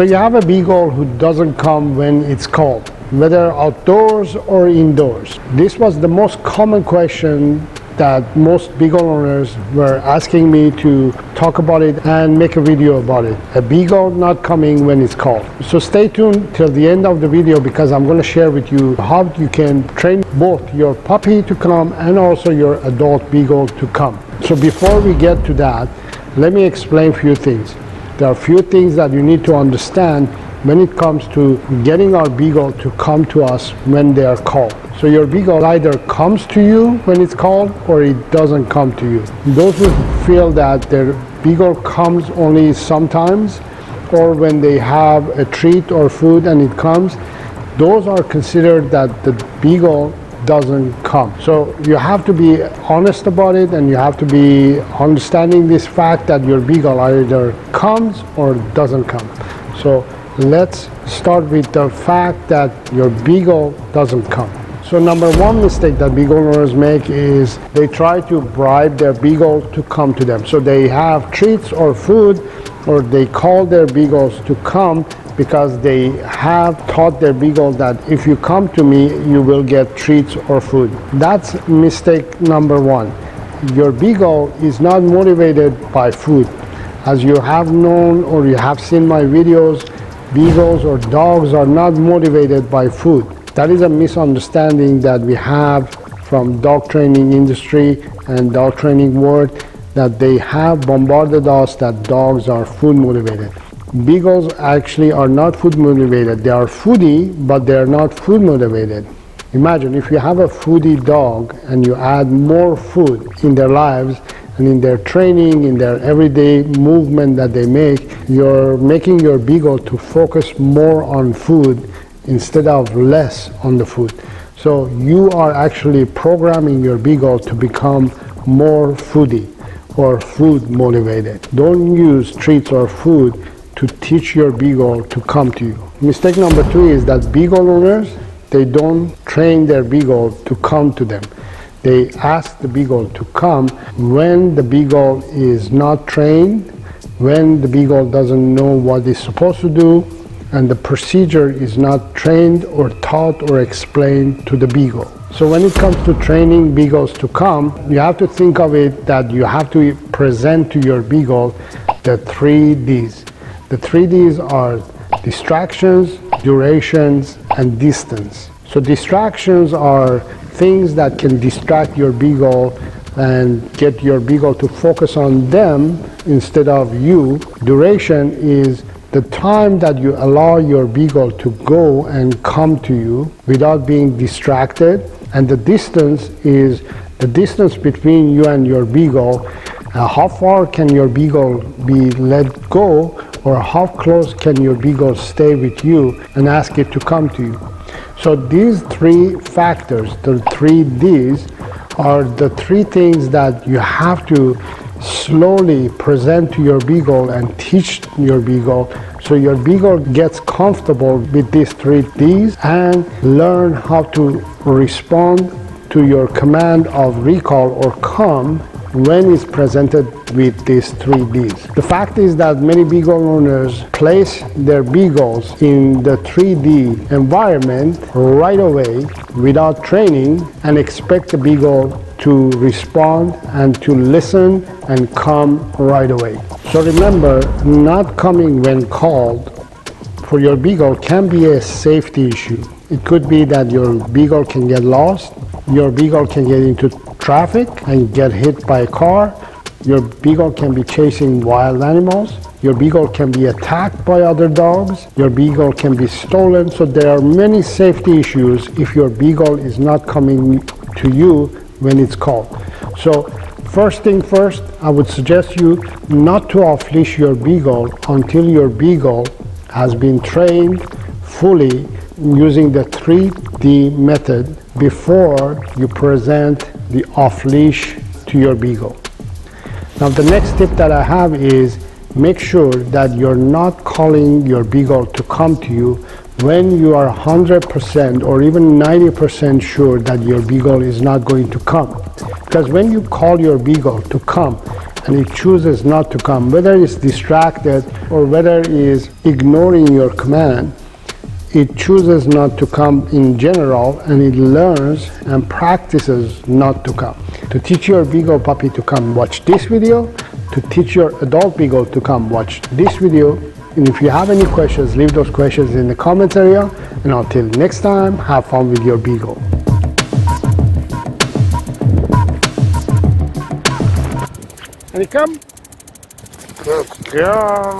So you have a beagle who doesn't come when it's called, whether outdoors or indoors. This was the most common question that most beagle owners were asking me to talk about it and make a video about it. A beagle not coming when it's called. So stay tuned till the end of the video because I'm going to share with you how you can train both your puppy to come and also your adult beagle to come. So before we get to that, let me explain a few things. There are a few things that you need to understand when it comes to getting our beagle to come to us when they are called. So your beagle either comes to you when it's called or it doesn't come to you. Those who feel that their beagle comes only sometimes or when they have a treat or food and it comes, those are considered that the beagle doesn't come. So you have to be honest about it and you have to be understanding this fact that your beagle either comes or doesn't come. So let's start with the fact that your beagle doesn't come. So number one mistake that beagle owners make is they try to bribe their beagle to come to them. So they have treats or food or they call their beagles to come because they have taught their beagle that if you come to me, you will get treats or food. That's mistake number one. Your beagle is not motivated by food. As you have known or you have seen my videos, beagles or dogs are not motivated by food. That is a misunderstanding that we have from dog training industry and dog training world that they have bombarded us that dogs are food motivated. Beagles actually are not food motivated. They are foodie, but they are not food motivated. Imagine if you have a foodie dog and you add more food in their lives, and in their training, in their everyday movement that they make, you're making your beagle to focus more on food instead of less on the food. So you are actually programming your beagle to become more foodie or food motivated. Don't use treats or food to teach your beagle to come to you. Mistake number two is that beagle owners, they don't train their beagle to come to them. They ask the beagle to come when the beagle is not trained, when the beagle doesn't know what it's supposed to do, and the procedure is not trained or taught or explained to the beagle. So when it comes to training beagles to come, you have to think of it that you have to present to your beagle the three Ds. The three Ds are distractions, durations, and distance. So distractions are things that can distract your beagle and get your beagle to focus on them instead of you. Duration is the time that you allow your beagle to go and come to you without being distracted. And the distance is the distance between you and your beagle. Uh, how far can your beagle be let go or how close can your beagle stay with you and ask it to come to you? So these three factors, the three Ds, are the three things that you have to slowly present to your beagle and teach your beagle so your beagle gets comfortable with these three Ds and learn how to respond to your command of recall or come when it's presented with these three Ds. The fact is that many beagle owners place their beagles in the 3D environment right away without training and expect the beagle to respond and to listen and come right away. So remember, not coming when called for your beagle can be a safety issue. It could be that your beagle can get lost, your beagle can get into traffic and get hit by a car. Your beagle can be chasing wild animals. Your beagle can be attacked by other dogs. Your beagle can be stolen. So there are many safety issues if your beagle is not coming to you when it's called. So first thing first, I would suggest you not to off leash your beagle until your beagle has been trained fully using the 3D method before you present the off leash to your beagle. Now the next tip that I have is make sure that you're not calling your beagle to come to you when you are 100% or even 90% sure that your beagle is not going to come. Because when you call your beagle to come and it chooses not to come, whether it's distracted or whether it is ignoring your command, it chooses not to come in general and it learns and practices not to come. To teach your beagle puppy to come watch this video, to teach your adult beagle to come watch this video. And if you have any questions, leave those questions in the comments area. And until next time, have fun with your beagle. And he come? Good girl.